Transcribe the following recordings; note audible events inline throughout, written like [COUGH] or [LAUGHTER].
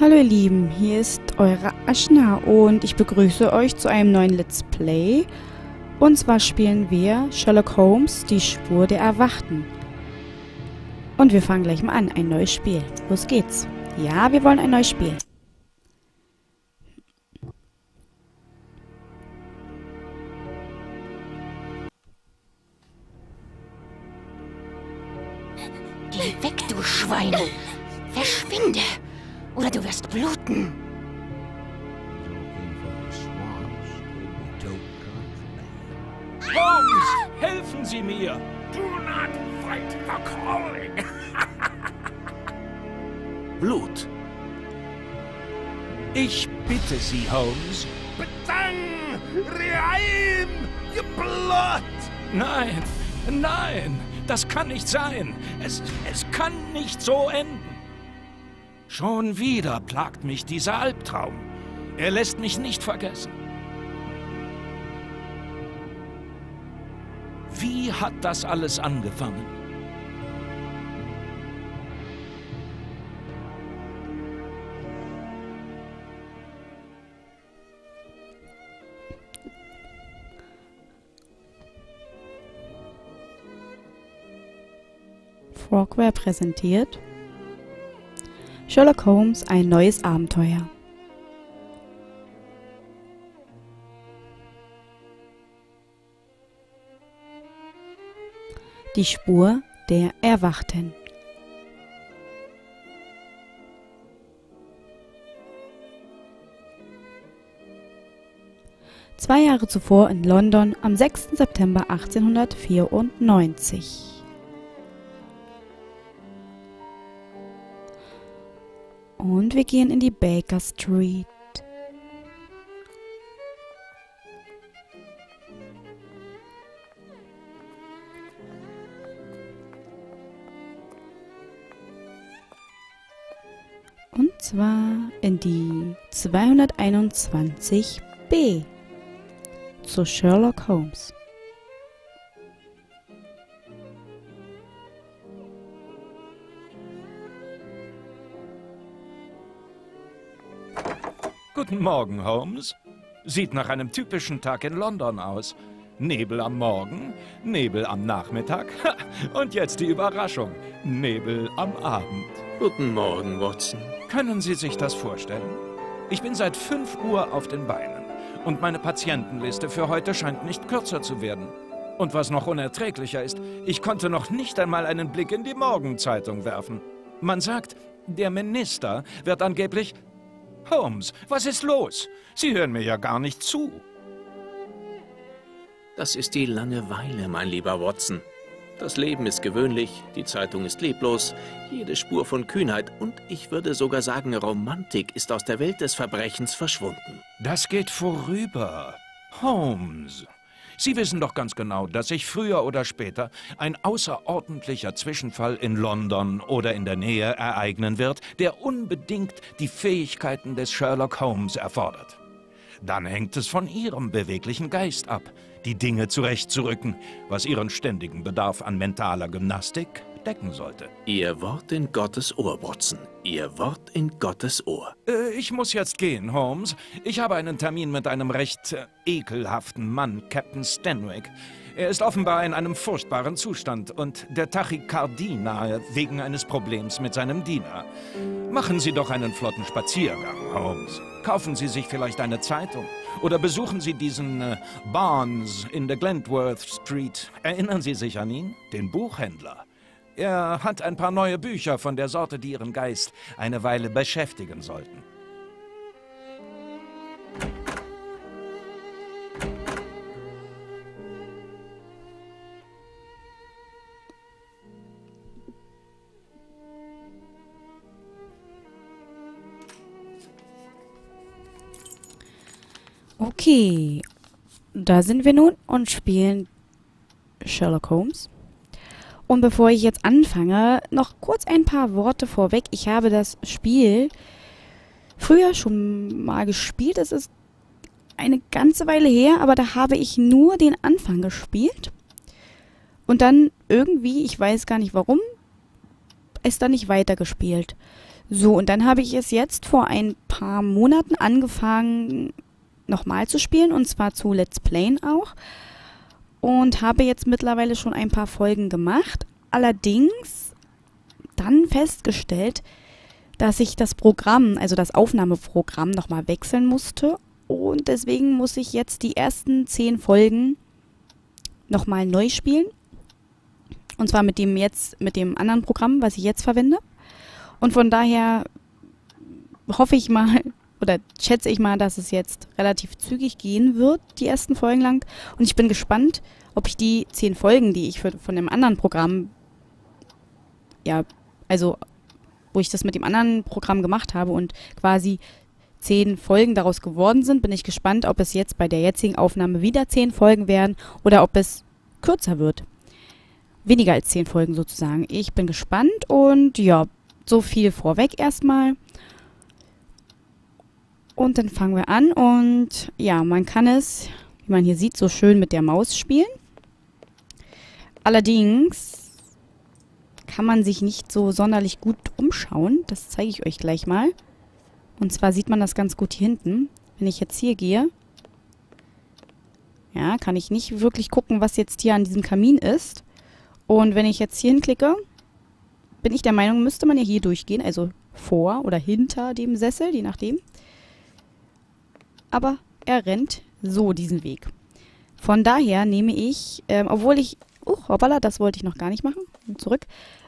Hallo ihr Lieben, hier ist eure Aschna und ich begrüße euch zu einem neuen Let's Play. Und zwar spielen wir Sherlock Holmes, die Spur der Erwachten. Und wir fangen gleich mal an, ein neues Spiel. Los geht's. Ja, wir wollen ein neues Spiel. Holmes, helfen Sie mir! Do not fight the calling. [LAUGHS] Blut. Ich bitte Sie, Holmes. Betang! Reim! Your blood! Nein, nein, das kann nicht sein. Es, es kann nicht so enden. Schon wieder plagt mich dieser Albtraum. Er lässt mich nicht vergessen. Wie hat das alles angefangen? Frogware präsentiert Sherlock Holmes ein neues Abenteuer. Die Spur der Erwachten. Zwei Jahre zuvor in London am 6. September 1894. Und wir gehen in die Baker Street. 221b zu Sherlock Holmes. Guten Morgen, Holmes. Sieht nach einem typischen Tag in London aus. Nebel am Morgen, Nebel am Nachmittag und jetzt die Überraschung. Nebel am Abend. Guten Morgen, Watson. Können Sie sich das vorstellen? Ich bin seit 5 Uhr auf den Beinen und meine Patientenliste für heute scheint nicht kürzer zu werden. Und was noch unerträglicher ist, ich konnte noch nicht einmal einen Blick in die Morgenzeitung werfen. Man sagt, der Minister wird angeblich... Holmes, was ist los? Sie hören mir ja gar nicht zu. Das ist die Langeweile, mein lieber Watson. Das Leben ist gewöhnlich, die Zeitung ist leblos, jede Spur von Kühnheit und ich würde sogar sagen, Romantik ist aus der Welt des Verbrechens verschwunden. Das geht vorüber. Holmes, Sie wissen doch ganz genau, dass sich früher oder später ein außerordentlicher Zwischenfall in London oder in der Nähe ereignen wird, der unbedingt die Fähigkeiten des Sherlock Holmes erfordert. Dann hängt es von Ihrem beweglichen Geist ab, die Dinge zurechtzurücken, was Ihren ständigen Bedarf an mentaler Gymnastik decken sollte. Ihr Wort in Gottes Ohr, Watson. Ihr Wort in Gottes Ohr. Äh, ich muss jetzt gehen, Holmes. Ich habe einen Termin mit einem recht äh, ekelhaften Mann, Captain Stanwick. Er ist offenbar in einem furchtbaren Zustand und der Tachykardie nahe wegen eines Problems mit seinem Diener. Machen Sie doch einen flotten Spaziergang, Holmes. Kaufen Sie sich vielleicht eine Zeitung oder besuchen Sie diesen äh, Barnes in der Glentworth Street. Erinnern Sie sich an ihn? Den Buchhändler. Er hat ein paar neue Bücher von der Sorte, die Ihren Geist eine Weile beschäftigen sollten. Okay, da sind wir nun und spielen Sherlock Holmes. Und bevor ich jetzt anfange, noch kurz ein paar Worte vorweg. Ich habe das Spiel früher schon mal gespielt. Es ist eine ganze Weile her, aber da habe ich nur den Anfang gespielt. Und dann irgendwie, ich weiß gar nicht warum, es dann nicht weitergespielt. So, und dann habe ich es jetzt vor ein paar Monaten angefangen, nochmal zu spielen. Und zwar zu Let's Playen auch. Und habe jetzt mittlerweile schon ein paar Folgen gemacht. Allerdings dann festgestellt, dass ich das Programm, also das Aufnahmeprogramm, nochmal wechseln musste. Und deswegen muss ich jetzt die ersten zehn Folgen nochmal neu spielen. Und zwar mit dem jetzt, mit dem anderen Programm, was ich jetzt verwende. Und von daher hoffe ich mal oder schätze ich mal, dass es jetzt relativ zügig gehen wird, die ersten Folgen lang. Und ich bin gespannt, ob ich die zehn Folgen, die ich für, von dem anderen Programm, ja, also wo ich das mit dem anderen Programm gemacht habe und quasi zehn Folgen daraus geworden sind, bin ich gespannt, ob es jetzt bei der jetzigen Aufnahme wieder zehn Folgen werden oder ob es kürzer wird. Weniger als zehn Folgen sozusagen. Ich bin gespannt und ja, so viel vorweg erstmal. Und dann fangen wir an und ja, man kann es, wie man hier sieht, so schön mit der Maus spielen. Allerdings kann man sich nicht so sonderlich gut umschauen. Das zeige ich euch gleich mal. Und zwar sieht man das ganz gut hier hinten. Wenn ich jetzt hier gehe, ja, kann ich nicht wirklich gucken, was jetzt hier an diesem Kamin ist. Und wenn ich jetzt hier hinklicke, bin ich der Meinung, müsste man ja hier durchgehen, also vor oder hinter dem Sessel, je nachdem. Aber er rennt so diesen Weg. Von daher nehme ich, ähm, obwohl ich, uh, hoppala, das wollte ich noch gar nicht machen, zurück,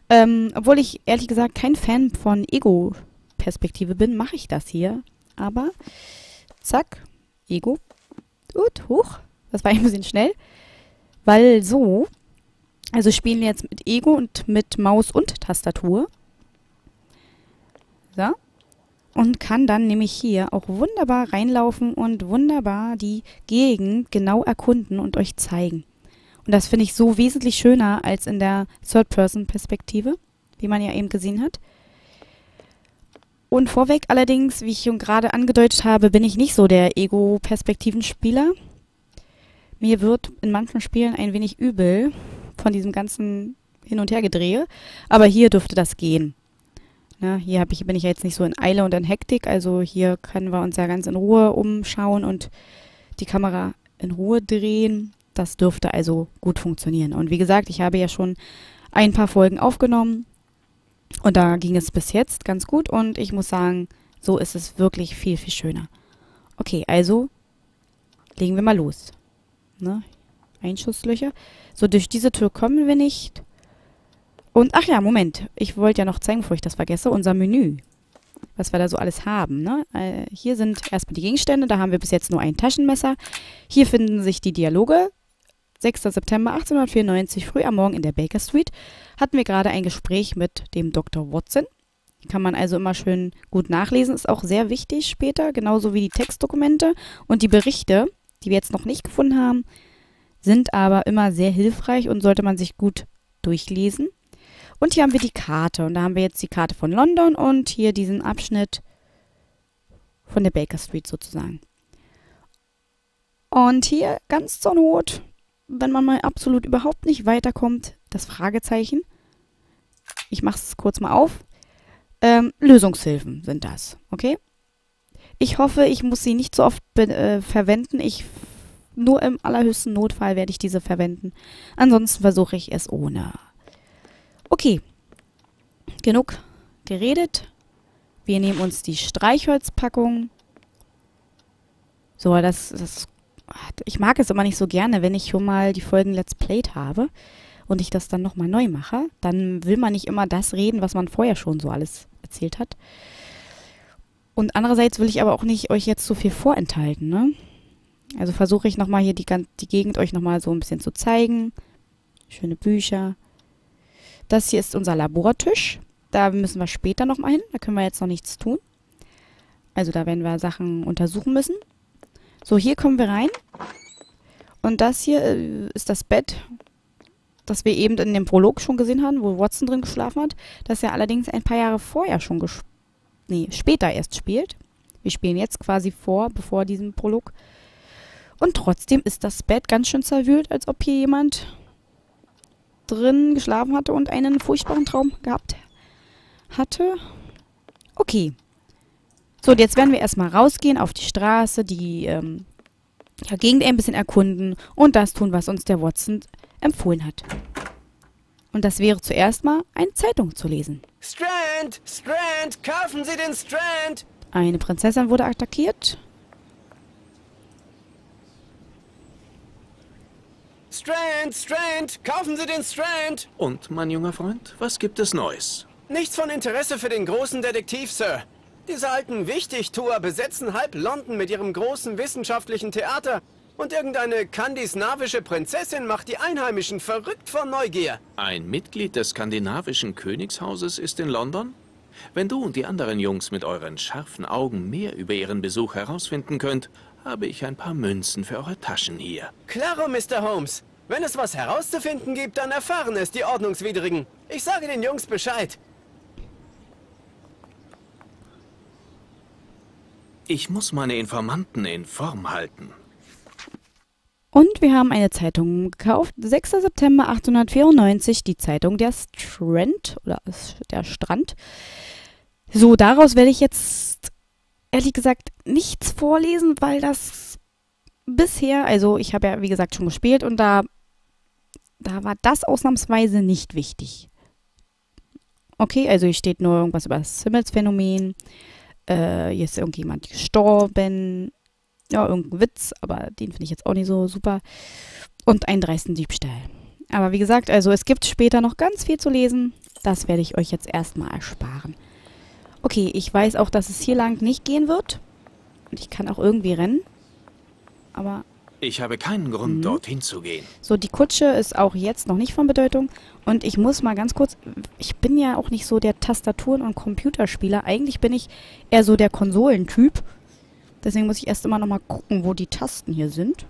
ähm, obwohl ich ehrlich gesagt kein Fan von Ego-Perspektive bin, mache ich das hier. Aber, zack, Ego, gut, hoch, das war ein bisschen schnell, weil so also spielen wir jetzt mit Ego und mit Maus und Tastatur. So. Und kann dann nämlich hier auch wunderbar reinlaufen und wunderbar die Gegend genau erkunden und euch zeigen. Und das finde ich so wesentlich schöner als in der Third-Person-Perspektive, wie man ja eben gesehen hat. Und vorweg allerdings, wie ich schon gerade angedeutet habe, bin ich nicht so der Ego-Perspektiven-Spieler. Mir wird in manchen Spielen ein wenig übel, von diesem ganzen Hin- und Hergedrehe. Aber hier dürfte das gehen. Na, hier ich, bin ich ja jetzt nicht so in Eile und in Hektik. Also hier können wir uns ja ganz in Ruhe umschauen und die Kamera in Ruhe drehen. Das dürfte also gut funktionieren. Und wie gesagt, ich habe ja schon ein paar Folgen aufgenommen. Und da ging es bis jetzt ganz gut. Und ich muss sagen, so ist es wirklich viel, viel schöner. Okay, also legen wir mal los. Ne? Einschusslöcher. So, durch diese Tür kommen wir nicht. Und, ach ja, Moment. Ich wollte ja noch zeigen, bevor ich das vergesse, unser Menü. Was wir da so alles haben, ne? Äh, hier sind erstmal die Gegenstände. Da haben wir bis jetzt nur ein Taschenmesser. Hier finden sich die Dialoge. 6. September 1894, früh am Morgen in der Baker Street, hatten wir gerade ein Gespräch mit dem Dr. Watson. Kann man also immer schön gut nachlesen. Ist auch sehr wichtig später, genauso wie die Textdokumente und die Berichte, die wir jetzt noch nicht gefunden haben, sind aber immer sehr hilfreich und sollte man sich gut durchlesen. Und hier haben wir die Karte und da haben wir jetzt die Karte von London und hier diesen Abschnitt von der Baker Street sozusagen. Und hier ganz zur Not, wenn man mal absolut überhaupt nicht weiterkommt, das Fragezeichen. Ich mache es kurz mal auf. Ähm, Lösungshilfen sind das, okay? Ich hoffe, ich muss sie nicht so oft äh, verwenden. Ich nur im allerhöchsten Notfall werde ich diese verwenden. Ansonsten versuche ich es ohne. Okay. Genug geredet. Wir nehmen uns die Streichholzpackung. So, das, das ich mag es immer nicht so gerne, wenn ich schon mal die Folgen Let's Played habe und ich das dann nochmal neu mache. Dann will man nicht immer das reden, was man vorher schon so alles erzählt hat. Und andererseits will ich aber auch nicht euch jetzt so viel vorenthalten, ne? Also versuche ich nochmal hier die, die Gegend euch nochmal so ein bisschen zu zeigen. Schöne Bücher. Das hier ist unser Labortisch. Da müssen wir später nochmal hin. Da können wir jetzt noch nichts tun. Also da werden wir Sachen untersuchen müssen. So, hier kommen wir rein. Und das hier äh, ist das Bett, das wir eben in dem Prolog schon gesehen haben, wo Watson drin geschlafen hat. Das er allerdings ein paar Jahre vorher schon nee, später erst spielt. Wir spielen jetzt quasi vor, bevor diesem Prolog und trotzdem ist das Bett ganz schön zerwühlt, als ob hier jemand drin geschlafen hatte und einen furchtbaren Traum gehabt hatte. Okay. So, und jetzt werden wir erstmal rausgehen auf die Straße, die ähm, ja, Gegend ein bisschen erkunden und das tun, was uns der Watson empfohlen hat. Und das wäre zuerst mal eine Zeitung zu lesen. Strand! Strand! Kaufen Sie den Strand! Eine Prinzessin wurde attackiert. Strand! Strand! Kaufen Sie den Strand! Und, mein junger Freund, was gibt es Neues? Nichts von Interesse für den großen Detektiv, Sir. Diese alten Wichtigtuer besetzen halb London mit ihrem großen wissenschaftlichen Theater. Und irgendeine skandinavische Prinzessin macht die Einheimischen verrückt vor Neugier. Ein Mitglied des skandinavischen Königshauses ist in London? Wenn du und die anderen Jungs mit euren scharfen Augen mehr über ihren Besuch herausfinden könnt, habe ich ein paar Münzen für eure Taschen hier. Klaro, Mr. Holmes. Wenn es was herauszufinden gibt, dann erfahren es die Ordnungswidrigen. Ich sage den Jungs Bescheid. Ich muss meine Informanten in Form halten. Und wir haben eine Zeitung gekauft. 6. September 1894, die Zeitung der Strand oder der Strand. So, daraus werde ich jetzt ehrlich gesagt nichts vorlesen, weil das bisher, also ich habe ja wie gesagt schon gespielt und da, da war das ausnahmsweise nicht wichtig. Okay, also hier steht nur irgendwas über das Simmels-Phänomen. Äh, hier ist irgendjemand gestorben ja, irgendein Witz, aber den finde ich jetzt auch nicht so super. Und einen dreisten Diebstahl. Aber wie gesagt, also es gibt später noch ganz viel zu lesen. Das werde ich euch jetzt erstmal ersparen. Okay, ich weiß auch, dass es hier lang nicht gehen wird. Und ich kann auch irgendwie rennen. Aber... Ich habe keinen Grund, mhm. dorthin zu gehen. So, die Kutsche ist auch jetzt noch nicht von Bedeutung. Und ich muss mal ganz kurz... Ich bin ja auch nicht so der Tastaturen- und Computerspieler. Eigentlich bin ich eher so der Konsolentyp. Deswegen muss ich erst immer noch mal gucken, wo die Tasten hier sind.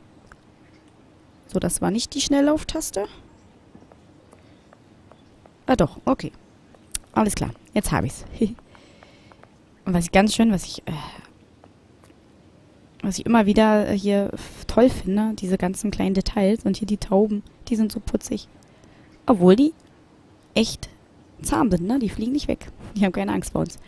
So, das war nicht die Schnelllauftaste. Ah doch, okay. Alles klar, jetzt habe ich's. [LAUGHS] Und was ich ganz schön, was ich, äh, was ich immer wieder hier toll finde, diese ganzen kleinen Details und hier die Tauben, die sind so putzig. Obwohl die echt zahm sind, ne? Die fliegen nicht weg. Die haben keine Angst vor uns.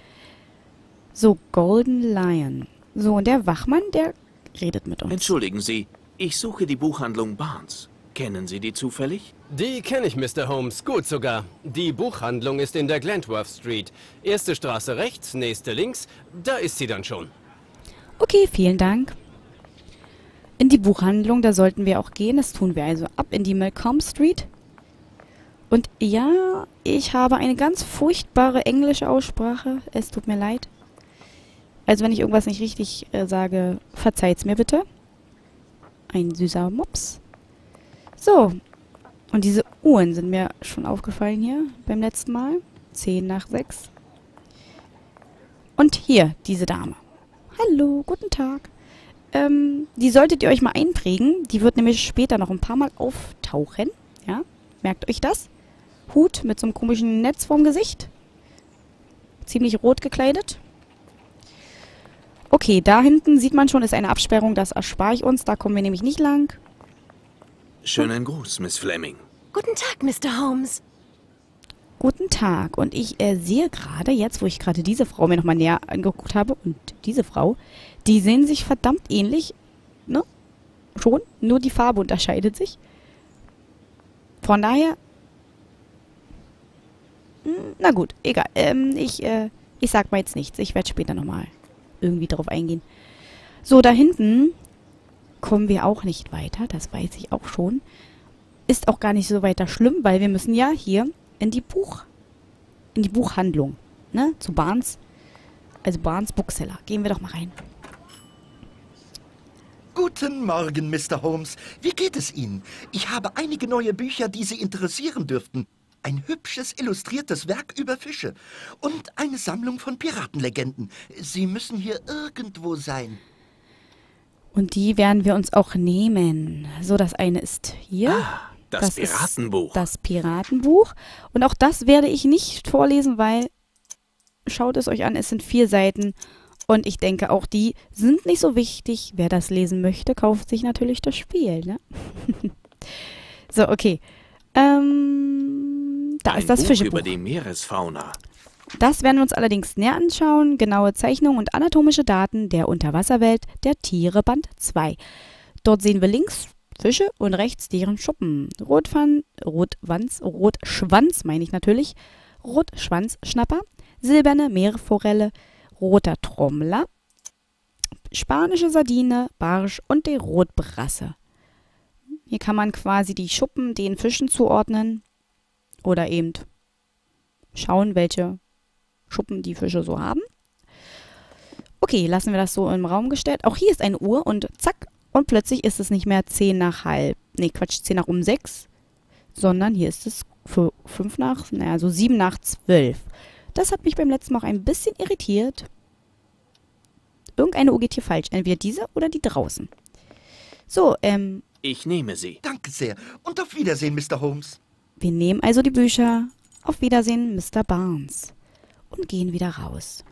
So, Golden Lion. So, und der Wachmann, der redet mit uns. Entschuldigen Sie, ich suche die Buchhandlung Barnes. Kennen Sie die zufällig? Die kenne ich, Mr. Holmes, gut sogar. Die Buchhandlung ist in der Glentworth Street. Erste Straße rechts, nächste links. Da ist sie dann schon. Okay, vielen Dank. In die Buchhandlung, da sollten wir auch gehen. Das tun wir also ab in die Malcolm Street. Und ja, ich habe eine ganz furchtbare englische Aussprache. Es tut mir leid. Also wenn ich irgendwas nicht richtig äh, sage, verzeiht's mir bitte. Ein süßer Mops. So. Und diese Uhren sind mir schon aufgefallen hier beim letzten Mal. Zehn nach sechs. Und hier, diese Dame. Hallo, guten Tag. Ähm, die solltet ihr euch mal einprägen. Die wird nämlich später noch ein paar Mal auftauchen. Ja, merkt euch das. Hut mit so einem komischen Netz vorm Gesicht. Ziemlich rot gekleidet. Okay, da hinten sieht man schon, ist eine Absperrung. Das erspare ich uns. Da kommen wir nämlich nicht lang. Schönen Gruß, Miss Fleming. Guten Tag, Mr. Holmes. Guten Tag. Und ich äh, sehe gerade, jetzt wo ich gerade diese Frau mir nochmal näher angeguckt habe und diese Frau, die sehen sich verdammt ähnlich. Ne? Schon. Nur die Farbe unterscheidet sich. Von daher... Hm, na gut, egal. Ähm, ich, äh, ich sag mal jetzt nichts. Ich werde später nochmal irgendwie drauf eingehen. So, da hinten kommen wir auch nicht weiter, das weiß ich auch schon. Ist auch gar nicht so weiter schlimm, weil wir müssen ja hier in die Buch, in die Buchhandlung, ne, zu Barnes, also Barnes Bookseller. Gehen wir doch mal rein. Guten Morgen, Mr. Holmes. Wie geht es Ihnen? Ich habe einige neue Bücher, die Sie interessieren dürften ein hübsches illustriertes Werk über Fische und eine Sammlung von Piratenlegenden. Sie müssen hier irgendwo sein. Und die werden wir uns auch nehmen. So, das eine ist hier. Ah, das, das Piratenbuch. das Piratenbuch. Und auch das werde ich nicht vorlesen, weil schaut es euch an, es sind vier Seiten. Und ich denke, auch die sind nicht so wichtig. Wer das lesen möchte, kauft sich natürlich das Spiel. Ne? [LAUGHS] so, okay. Ähm, da Ein ist das Buch Fischebuch. über die Meeresfauna. Das werden wir uns allerdings näher anschauen. Genaue Zeichnungen und anatomische Daten der Unterwasserwelt der Tiere Band 2. Dort sehen wir links Fische und rechts deren Schuppen. Rotfan, Rotwanz, Rotschwanz meine ich natürlich, Rotschwanzschnapper, silberne Meerforelle, roter Trommler, spanische Sardine, Barsch und die Rotbrasse. Hier kann man quasi die Schuppen den Fischen zuordnen oder eben schauen, welche Schuppen die Fische so haben. Okay, lassen wir das so im Raum gestellt. Auch hier ist eine Uhr und zack, und plötzlich ist es nicht mehr 10 nach halb, nee, Quatsch, 10 nach um 6, sondern hier ist es für 5 nach, naja, so 7 nach 12. Das hat mich beim letzten Mal auch ein bisschen irritiert. Irgendeine Uhr geht hier falsch. Entweder diese oder die draußen. So, ähm. Ich nehme sie. Danke sehr. Und auf Wiedersehen, Mr. Holmes. Wir nehmen also die Bücher. Auf Wiedersehen, Mr. Barnes. Und gehen wieder raus.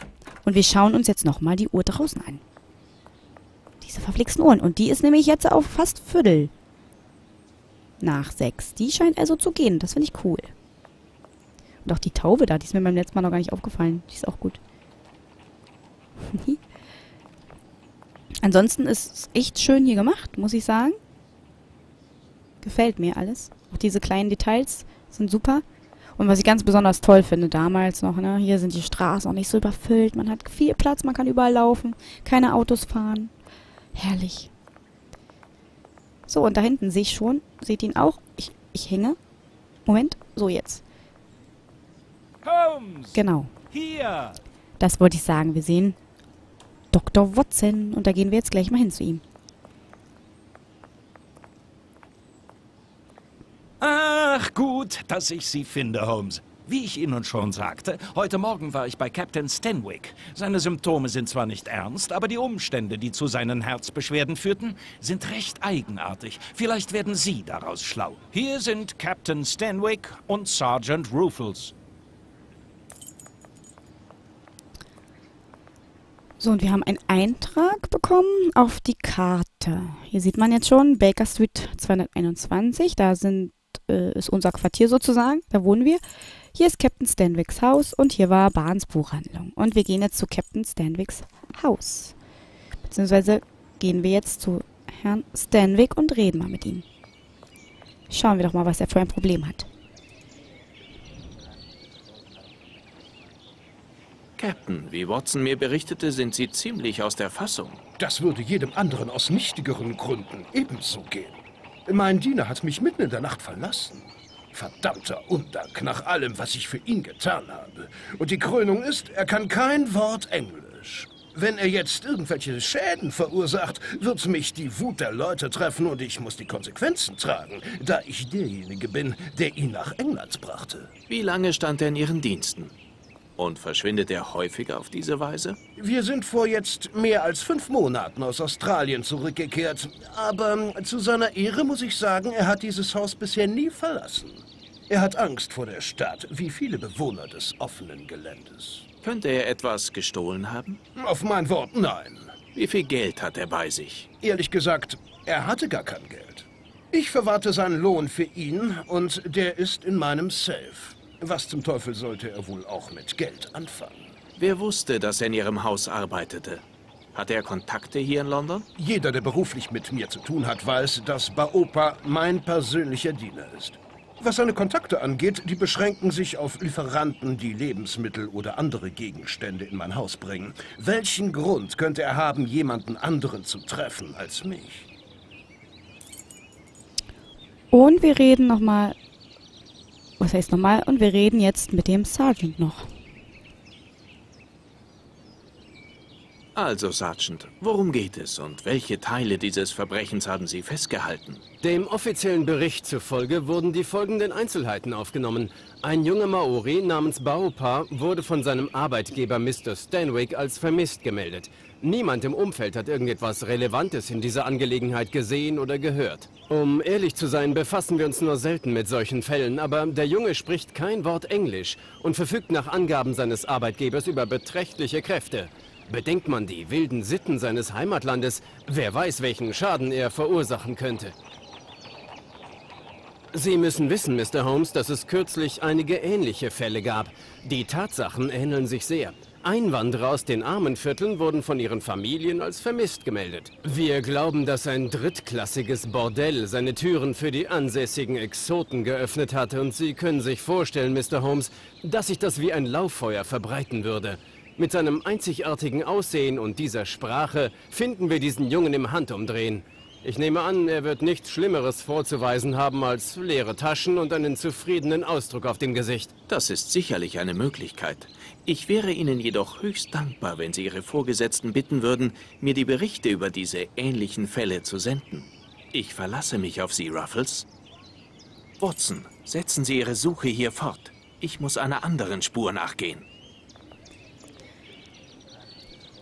Und wir schauen uns jetzt nochmal die Uhr draußen an. Diese verflixten Uhren. Und die ist nämlich jetzt auf fast Viertel. Nach sechs. Die scheint also zu gehen. Das finde ich cool. Und auch die Taube da, die ist mir beim letzten Mal noch gar nicht aufgefallen. Die ist auch gut. [LAUGHS] Ansonsten ist es echt schön hier gemacht, muss ich sagen. Gefällt mir alles. Auch diese kleinen Details sind super. Und was ich ganz besonders toll finde, damals noch, ne, hier sind die Straßen auch nicht so überfüllt. Man hat viel Platz, man kann überall laufen, keine Autos fahren. Herrlich. So, und da hinten sehe ich schon, seht ihn auch? Ich, ich hänge. Moment, so jetzt. Holmes! Genau. Hier! Das wollte ich sagen. Wir sehen Dr. Watson und da gehen wir jetzt gleich mal hin zu ihm. Ach gut, dass ich Sie finde, Holmes. Wie ich Ihnen schon sagte, heute Morgen war ich bei Captain Stenwick. Seine Symptome sind zwar nicht ernst, aber die Umstände, die zu seinen Herzbeschwerden führten, sind recht eigenartig. Vielleicht werden Sie daraus schlau. Hier sind Captain Stenwick und Sergeant Rufels. So, und wir haben einen Eintrag bekommen auf die Karte. Hier sieht man jetzt schon Baker Street 221. Da sind, äh, ist unser Quartier sozusagen. Da wohnen wir. Hier ist Captain Stanwicks Haus und hier war Barnes Buchhandlung. Und wir gehen jetzt zu Captain Stanwicks Haus. Beziehungsweise gehen wir jetzt zu Herrn Stanwick und reden mal mit ihm. Schauen wir doch mal, was er für ein Problem hat. Captain, wie Watson mir berichtete, sind Sie ziemlich aus der Fassung. Das würde jedem anderen aus nichtigeren Gründen ebenso gehen. Mein Diener hat mich mitten in der Nacht verlassen. Verdammter Undank nach allem, was ich für ihn getan habe. Und die Krönung ist, er kann kein Wort Englisch. Wenn er jetzt irgendwelche Schäden verursacht, wird mich die Wut der Leute treffen und ich muss die Konsequenzen tragen, da ich derjenige bin, der ihn nach England brachte. Wie lange stand er in Ihren Diensten? Und verschwindet er häufiger auf diese Weise? Wir sind vor jetzt mehr als fünf Monaten aus Australien zurückgekehrt. Aber zu seiner Ehre muss ich sagen, er hat dieses Haus bisher nie verlassen. Er hat Angst vor der Stadt, wie viele Bewohner des offenen Geländes. Könnte er etwas gestohlen haben? Auf mein Wort, nein. Wie viel Geld hat er bei sich? Ehrlich gesagt, er hatte gar kein Geld. Ich verwahrte seinen Lohn für ihn und der ist in meinem Safe. Was zum Teufel sollte er wohl auch mit Geld anfangen? Wer wusste, dass er in Ihrem Haus arbeitete? Hatte er Kontakte hier in London? Jeder, der beruflich mit mir zu tun hat, weiß, dass Baopa mein persönlicher Diener ist. Was seine Kontakte angeht, die beschränken sich auf Lieferanten, die Lebensmittel oder andere Gegenstände in mein Haus bringen. Welchen Grund könnte er haben, jemanden anderen zu treffen als mich? Und wir reden nochmal. Was heißt nochmal? Und wir reden jetzt mit dem Sergeant noch. Also, Sergeant, worum geht es und welche Teile dieses Verbrechens haben Sie festgehalten? Dem offiziellen Bericht zufolge wurden die folgenden Einzelheiten aufgenommen. Ein junger Maori namens Baopa wurde von seinem Arbeitgeber Mr. Stanwick als vermisst gemeldet. Niemand im Umfeld hat irgendetwas Relevantes in dieser Angelegenheit gesehen oder gehört. Um ehrlich zu sein, befassen wir uns nur selten mit solchen Fällen, aber der Junge spricht kein Wort Englisch und verfügt nach Angaben seines Arbeitgebers über beträchtliche Kräfte. Bedenkt man die wilden Sitten seines Heimatlandes, wer weiß, welchen Schaden er verursachen könnte. Sie müssen wissen, Mr. Holmes, dass es kürzlich einige ähnliche Fälle gab. Die Tatsachen ähneln sich sehr. Einwanderer aus den armen Vierteln wurden von ihren Familien als vermisst gemeldet. Wir glauben, dass ein drittklassiges Bordell seine Türen für die ansässigen Exoten geöffnet hatte und Sie können sich vorstellen, Mr. Holmes, dass sich das wie ein Lauffeuer verbreiten würde. Mit seinem einzigartigen Aussehen und dieser Sprache finden wir diesen Jungen im Handumdrehen. Ich nehme an, er wird nichts Schlimmeres vorzuweisen haben als leere Taschen und einen zufriedenen Ausdruck auf dem Gesicht. Das ist sicherlich eine Möglichkeit. Ich wäre Ihnen jedoch höchst dankbar, wenn Sie Ihre Vorgesetzten bitten würden, mir die Berichte über diese ähnlichen Fälle zu senden. Ich verlasse mich auf Sie, Ruffles. Watson, setzen Sie Ihre Suche hier fort. Ich muss einer anderen Spur nachgehen.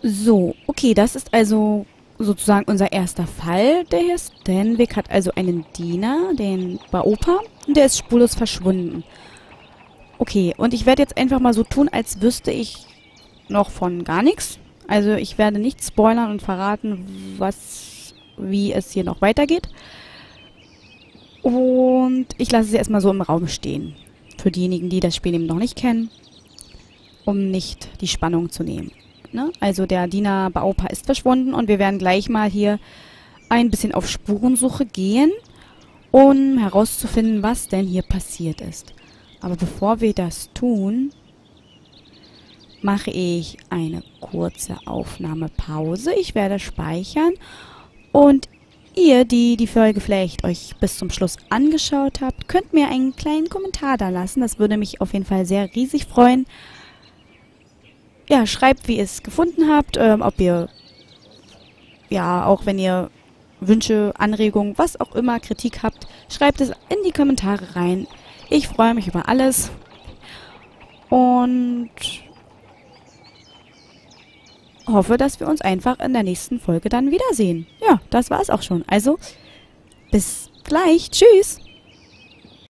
So, okay, das ist also sozusagen unser erster Fall. Der Herr Stanwick hat also einen Diener, den Baopa, und der ist spurlos verschwunden. Okay, und ich werde jetzt einfach mal so tun, als wüsste ich noch von gar nichts. Also ich werde nicht spoilern und verraten, was, wie es hier noch weitergeht. Und ich lasse sie erstmal so im Raum stehen. Für diejenigen, die das Spiel eben noch nicht kennen. Um nicht die Spannung zu nehmen. Ne? Also der Diener Baopa ist verschwunden und wir werden gleich mal hier ein bisschen auf Spurensuche gehen, um herauszufinden, was denn hier passiert ist. Aber bevor wir das tun, mache ich eine kurze Aufnahmepause. Ich werde speichern und ihr, die die Folge vielleicht euch bis zum Schluss angeschaut habt, könnt mir einen kleinen Kommentar da lassen. Das würde mich auf jeden Fall sehr riesig freuen ja, schreibt, wie ihr es gefunden habt, ähm, ob ihr, ja, auch wenn ihr Wünsche, Anregungen, was auch immer, Kritik habt, schreibt es in die Kommentare rein. Ich freue mich über alles. Und hoffe, dass wir uns einfach in der nächsten Folge dann wiedersehen. Ja, das war's auch schon. Also, bis gleich. Tschüss.